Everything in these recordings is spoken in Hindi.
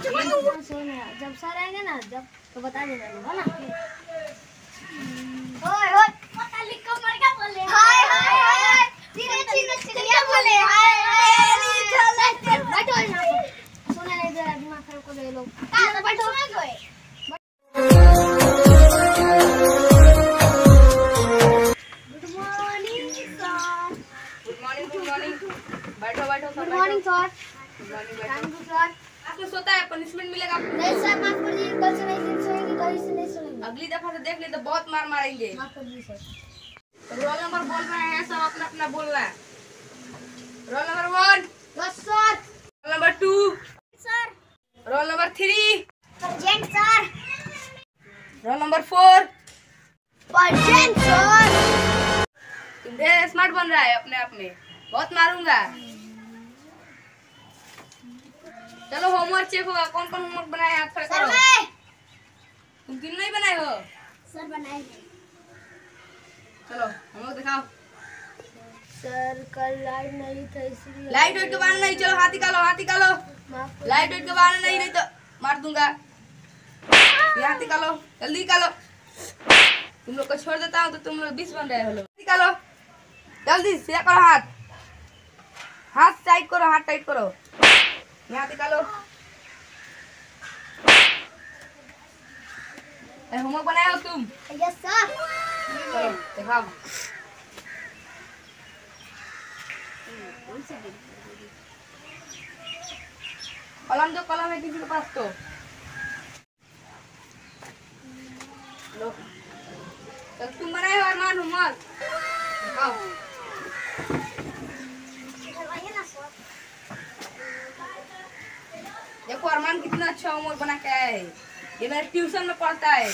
जब सर आएँगे ना जब तो बता देना है ना? ओए ओए। पता लिख कर मर क्या बोले हाय हाय हाय। धीरे धीरे चिड़िया बोले। हाय हाय चल बैठो यहाँ पर सोना नहीं दे रहा दिमाग खराब कर रहे लोग कहाँ बैठो। Good morning sir good morning बैठो बैठो good morning sir good morning बैठो। थैंक यू सर आपको सोता है पनिशमेंट मिलेगा आपको? नहीं सर माफ़ कर दीजिए कल से नहीं दिन सोएँगे कल से नहीं सोएँगे अगली दफ़ा से देख ले तो बहुत मार मारेंगे। तो रोल नंबर बोल रहे हैं सब अपना अपना बोलना है। Roll number one. Sir roll number two. Sir roll number three. Present sir roll number four. Present sir तुम ढेर स्मार्ट बन रहा है अपने आप में। बहुत मारूँगा। चलो होमवर्क चेक होगा। कौन कौन होमवर्क बनाया हैं? तुम तीनों ही बनाए हो? सर बनाए चलो होमवर्क दिखाओ। सर कल लाइट नहीं था इसलिए लाइट वाइट के बारे नहीं चलो हाथ निकालो हाथ निकालो। लाइट वाइट के बारे नहीं नहीं तो मार दूँगा। हाथ निकालो जल्दी निकालो। तुम लोग को छोड़ देता हूँ तो तुम लोग बीस बन रहे हो। लोग निकालो। जल्दी सीधा करो हाथ। हाथ टाइट करो हाथ टाइट करो। यहाँ निकालो। होमवर्क बनाए हो तुम यस सर चलो दिखाओ कलम दो कलम है किसी के पास तो लो तो तुम बनाए हो अरमान होमवर्क दिखाओ देखो अरमान कितना अच्छा होमवर्क बना के आया है ये मेरे ट्यूशन में पढ़ता है।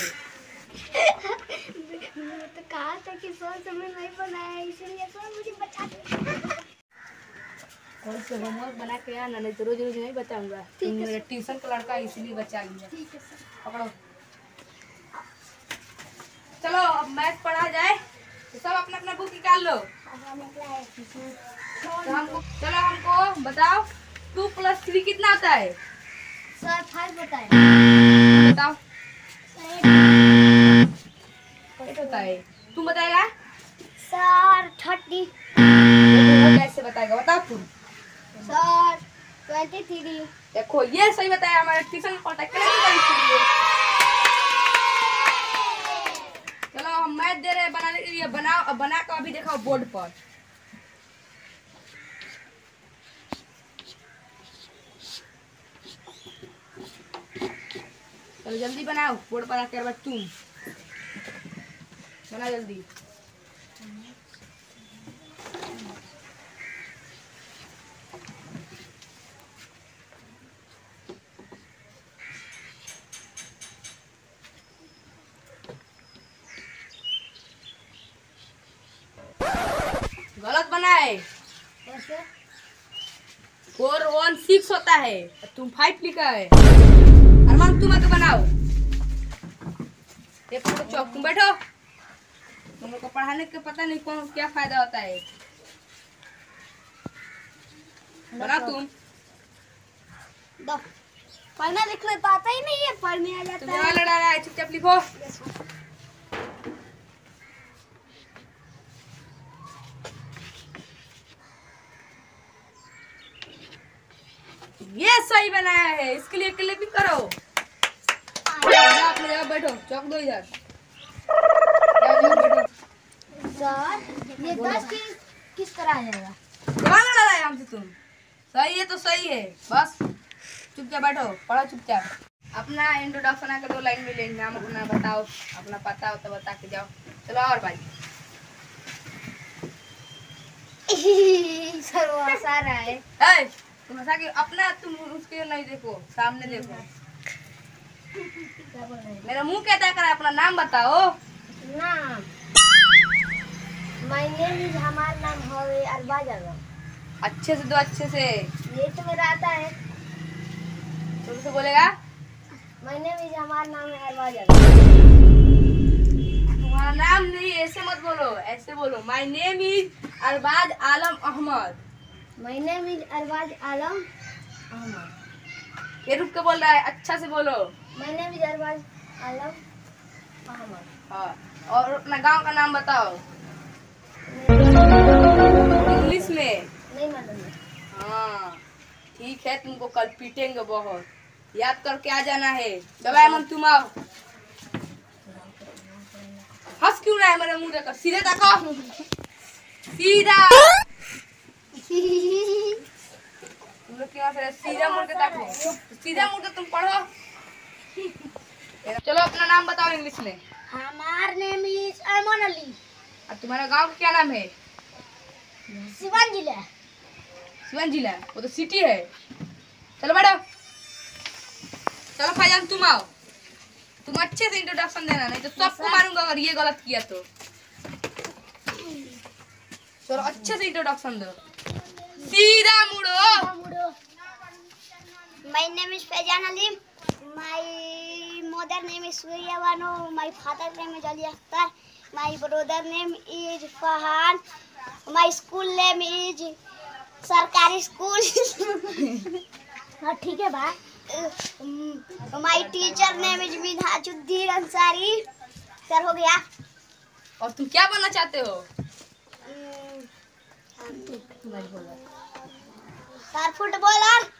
तो कहा था कि सर समय नहीं बनाया इसलिए सर मुझे बचा दो। कौन से होमवर्क बना के आया ना नहीं तो रोज रोज नहीं तुम मेरे ट्यूशन का लड़का इसीलिए बचा लिया। है पकड़ो। चलो अब मैथ पढ़ा जाए तो सब अपना अपना बुक निकाल लो। तो हमको चलो हमको बताओ टू प्लस थ्री कितना आता है? सर फाइव बताए। है। तुम बताएगा? Sir thirty. कैसे बताएगा? बताओ तुम सर ट्वेंटी थ्री देखो ये सही बताया हमारे ट्यूशन में इसलिए? चलो हम मैथ दे रहे हैं बनाने के लिए बनाओ बना कर अभी दिखाओ बोर्ड पर। चलो जल्दी बनाओ बोर्ड पर आकर तुम बना जल्दी। गलत बनाए। फोर वन सिक्स होता है। तुम फाइव लिखा है। अरमान तुम आके बनाओ। एक चौक तुम बैठो। तुम लोग को पढ़ाने का पता नहीं कौन क्या फ़ायदा होता है? बना तुम। पढ़ना लिखना तो आता ही नहीं है पढ़ने आ जाता है। लड़ा रहा है चुपचाप लिखो। ये सही बनाया है इसके लिए क्लिप भी करो। जाओ अपनी जगह बैठो चौक दो इधर। सर ये दस किस किस तरह आ जाएगा दिमाग ना लड़ाई हमसे तुम। सही है तो सही है। बस। चुपचाप बैठो। पढ़ो चुपचाप। अपना इंट्रोडक्शन आकर दो लाइन में ले नाम अपना बताओ। अपना पता हो तो बता के जाओ। चलो और भाई। सर वो हंसा रहा है। ए, तुम ऐसा कि अपना तुम उसके नहीं देखो। सामने देखो। रहे मेरा मुँह कहता है? अपना नाम बताओ। नाम। माय नेम इज़ हमारा नाम हवे अरबाज आलम अच्छे से दो अच्छे से। ये तो मेरा आता है। शुरू से बोलेगा? माय नेम इज़ हमारा नाम है अरबाज आलम तुम्हारा नाम नहीं ऐसे मत बोलो ऐसे बोलो। My name is Arbaz Alam Ahmad my name is Arbaz Alam Ahmad ये रुक के बोल रहा है अच्छा से बोलो। My name is Arbaz Alam Ahmad हाँ और अपना गाँव का नाम बताओ। ठीक है तुमको कल पीटेंगे बहुत। याद करके आ जाना है। चलो अमन तुम आओ हंस क्यों रहा है मेरे मुँह देखो सीधे देखो? सीधा। तुम लोग क्यों हंस सीधा मुड़ के देखो सीधा मुड़ के तुम पढ़ो। चलो अपना नाम बताओ इंग्लिश में। हमारा नेम इज़ अमन अली। और तुम्हारा गाँव का क्या नाम है? सिवान जिला सिवान जिला वो तो सिटी है. चलो बैठो. चलो फैजान तुम आओ. तुम अच्छे से इंट्रोडक्शन देना नहीं तो सबको मारूँगा अगर ये गलत किया तो. चलो अच्छे से इंट्रोडक्शन दो. सीधा मुड़ो. My name is Faizan Ali my mother name is Suriya Bano my father name is Ali Akhtar my brother name is Fahan my school name is सरकारी स्कूल। हाँ ठीक है भाई my teacher name is Minhajuddin Ansari. Sir हो गया। और तुम क्या बनना चाहते हो? Sir footballer.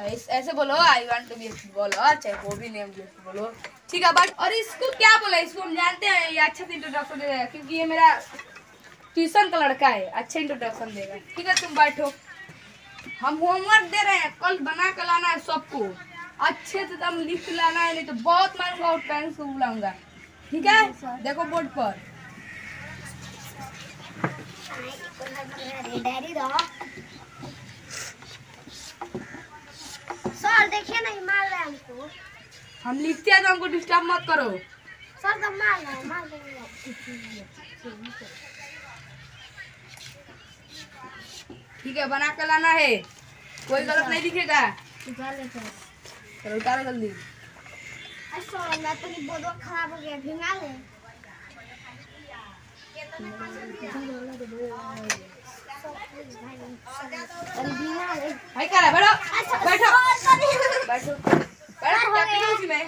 ऐसे बोलो I want to be footballer चाहे वो भी नेम जो बोलो ठीक है बट और इसको क्या बोला? इसको हम जानते हैं ये अच्छा से इंट्रोडक्शन देगा क्योंकि ये मेरा ट्यूशन का लड़का है अच्छा इंट्रोडक्शन देगा ठीक है तुम बैठो। हम होमवर्क दे रहे हैं कल बना कर लाना है सबको। अच्छे से तुम लिख लाना है नहीं तो बहुत मारूँगा और पेरेंट्स को बुलाऊँगा। ठीक है? देखो बोर्ड पर। सर देखिए नहीं मार रहे हमको। हम लिखते हैं तो हमको डिस्टर्ब मत करो। सर तो मार रहे मार देंगे ठीक है बना कर लाना है। कोई गलत नहीं दिखेगा। चलो उतारो जल्दी। खराब हो गया भिंगा ले अरे भिंगा ले भाई क्या बैठो। बैठो। बैठो। बैठो क्या उसी में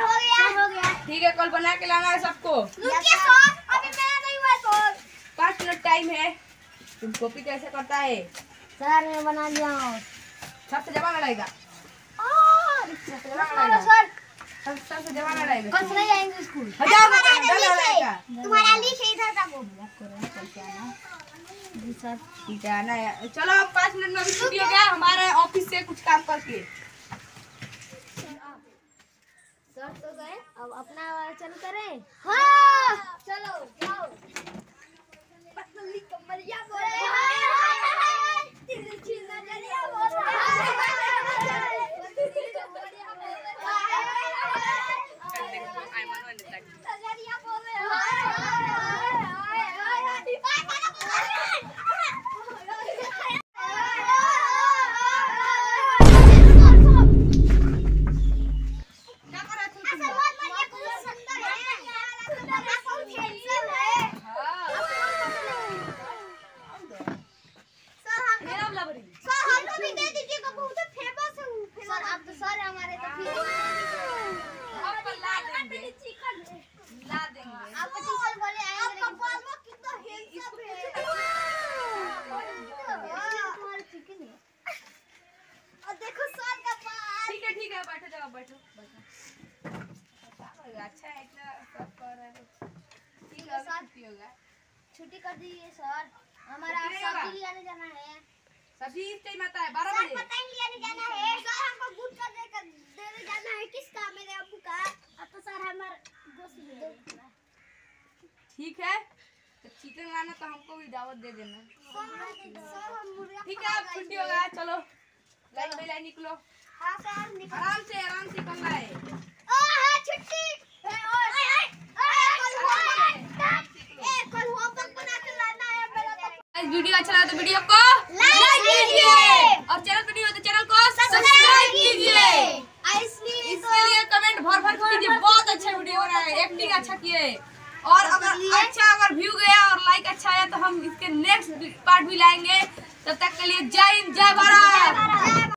हो गया हो गया ठीक है कल बना के लाना है सबको। रुकिए अभी मेरा नहीं हुआ पाँच मिनट टाइम है। तुम कॉपी कैसे करता है? सर मैं बना लिया हूँ। सबसे जमा लड़ाएगा सर सब सबसे जमा लड़ाएगा कल से नहीं आएँगे स्कूल। लड़ाएगा तुम्हारा लिख इधर। है चलो अब पाँच मिनट में अभी छुट्टी हो गया। हमारे ऑफ़िस से कुछ काम करके। सर तो गए अब अपना चालू करें। हाँ। चलो जाओ। Maldito, María, है बैठो जाओ बैठो बैठो। अच्छा है इतना सब कर रहे हो ठीक है होगा छुट्टी कर दीजिए सर। हमारा? सब्ज़ी लियाने जाना है। सब्ज़ी इस टाइम आता है बारह बजे। पता ही लियाने जाना है। सर हमको गुटखा देकर देने जाना है। किसका मेरे अब्बू का अब तो सर हमारे ठीक है तो चिकन लाना तो हमको भी दावत दे देना। ठीक है अब छुट्टी होगा चलो। लाइन में लाइन निकल। आराम से आराम से कल वीडियो अच्छा लगा तो वीडियो को लाइक कीजिए। और चैनल पर नहीं हो तो चैनल को सब्सक्राइब कीजिए। इसलिए कमेंट भर भर कीजिए। बहुत अच्छा वीडियो बना है। एक्टिंग अच्छा किए। और अगर अच्छा अगर व्यू गया और लाइक अच्छा आया तो हम इसके नेक्स्ट पार्ट भी लाएँगे। तब तक के लिए जय हिंद जय भारत।